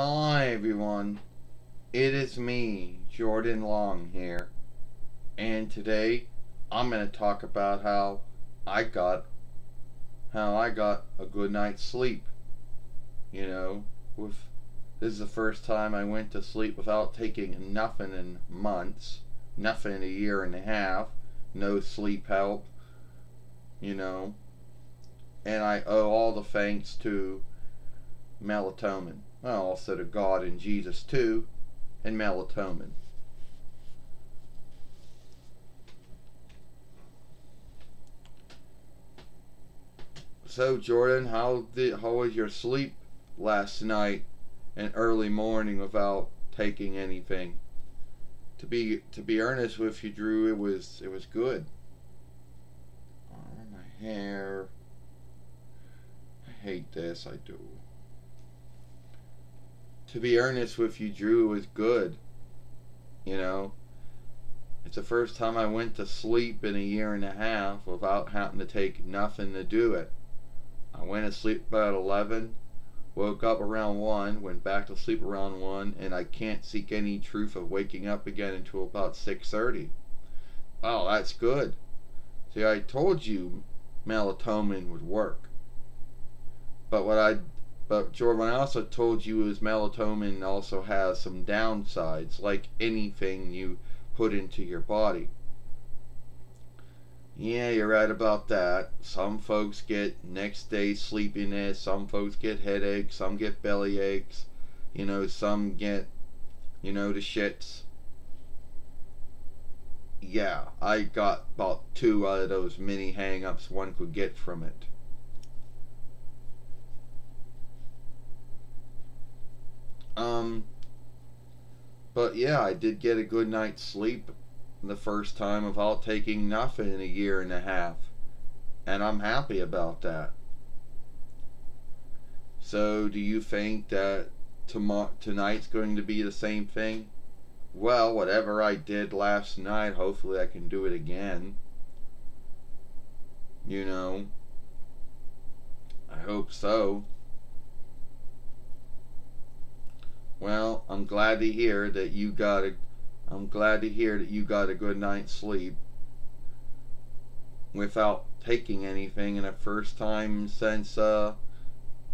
Hi everyone, it is me, Jordan Long here, and today I'm going to talk about how I got how I got a good night's sleep. You know, with this is the first time I went to sleep without taking nothing in months, nothing in a year and a half, no sleep help, you know, and I owe all the thanks to melatonin. Well, also to God and Jesus too, and melatonin. So Jordan, how did how was your sleep last night and early morning without taking anything? To be to be earnest with you, Drew, it was it was good. Oh, my hair. I hate this. I do to be earnest with you, Drew, was good. You know, it's the first time I went to sleep in a year and a half without having to take nothing to do it. I went to sleep about 11, woke up around 1, went back to sleep around 1, and I can't seek any truth of waking up again until about 6.30. Oh, that's good. See, I told you melatonin would work. But what I but Jordan, I also told you is melatonin also has some downsides, like anything you put into your body. Yeah, you're right about that. Some folks get next day sleepiness, some folks get headaches, some get belly aches, you know, some get, you know, the shits. Yeah, I got about two out of those mini hang ups one could get from it. Um, but yeah, I did get a good night's sleep the first time without taking nothing in a year and a half. And I'm happy about that. So, do you think that tomorrow tonight's going to be the same thing? Well, whatever I did last night, hopefully I can do it again. You know, I hope so. Well, I'm glad to hear that you got a I'm glad to hear that you got a good night's sleep without taking anything in the first time since uh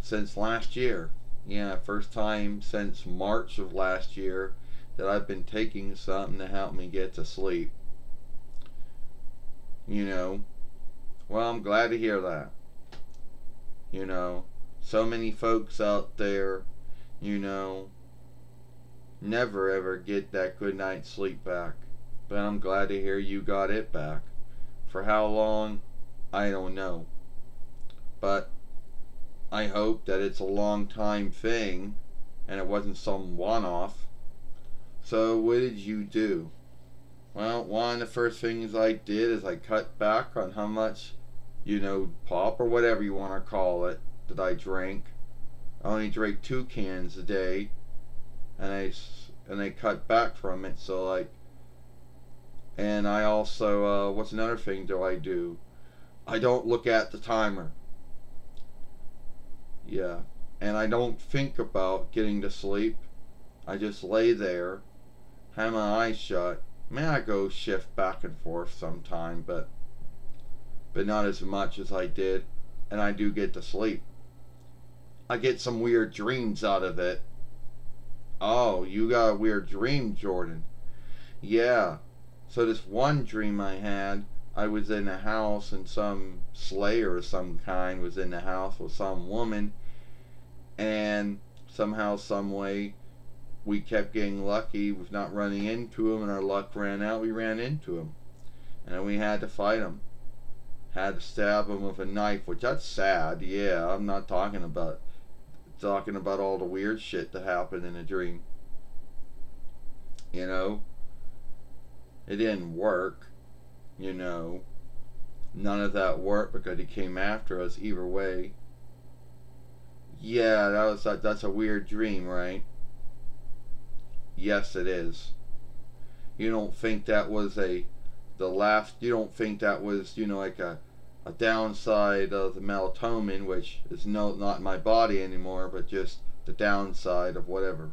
since last year. Yeah, first time since March of last year that I've been taking something to help me get to sleep. You know. Well, I'm glad to hear that. You know, so many folks out there, you know, never ever get that good night's sleep back. But I'm glad to hear you got it back. For how long, I don't know. But I hope that it's a long time thing and it wasn't some one off. So, what did you do? Well, one of the first things I did is I cut back on how much, you know, pop or whatever you want to call it, that I drank. I only drank two cans a day and I and they cut back from it. So like, and I also uh, what's another thing do I do? I don't look at the timer. Yeah, and I don't think about getting to sleep. I just lay there, have my eyes shut. May I go shift back and forth sometime, but but not as much as I did, and I do get to sleep. I get some weird dreams out of it Oh, you got a weird dream, Jordan. Yeah. So this one dream I had, I was in a house and some slayer of some kind was in the house with some woman and somehow, some way we kept getting lucky with not running into him and our luck ran out, we ran into him. And we had to fight him. Had to stab him with a knife, which that's sad, yeah, I'm not talking about talking about all the weird shit that happened in a dream. You know? It didn't work. You know? None of that worked because he came after us either way. Yeah, that was that, that's a weird dream, right? Yes, it is. You don't think that was a the last you don't think that was, you know, like a a downside of the melatonin, which is no not in my body anymore, but just the downside of whatever.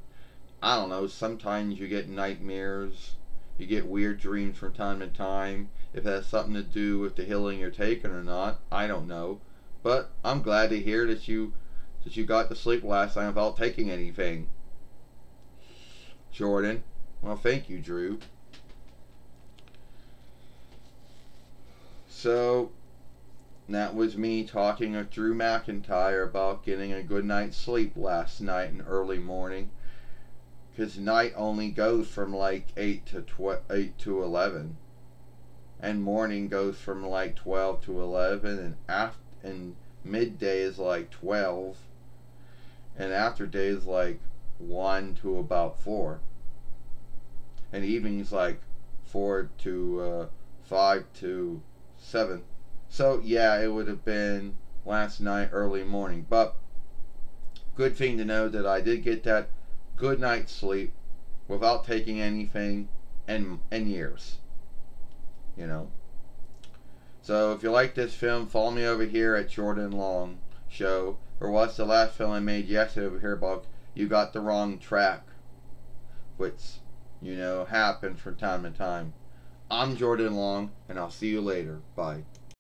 I don't know, sometimes you get nightmares, you get weird dreams from time to time. If that has something to do with the healing you're taking or not, I don't know. But I'm glad to hear that you that you got to sleep last night without taking anything. Jordan. Well, thank you, Drew. So, that was me talking with Drew McIntyre about getting a good night's sleep last night and early morning. Because night only goes from like 8 to tw- 8 to 11. And morning goes from like 12 to 11. And, after, and midday is like 12. And after day is like 1 to about 4 and evenings like four to uh, five to seven. So yeah, it would have been last night early morning. But good thing to know that I did get that good night's sleep without taking anything in in years. You know. So if you like this film, follow me over here at Jordan Long Show. Or what's the last film I made yesterday over here about You Got the Wrong Track. Which you know, happens from time to time. I'm Jordan Long, and I'll see you later. Bye.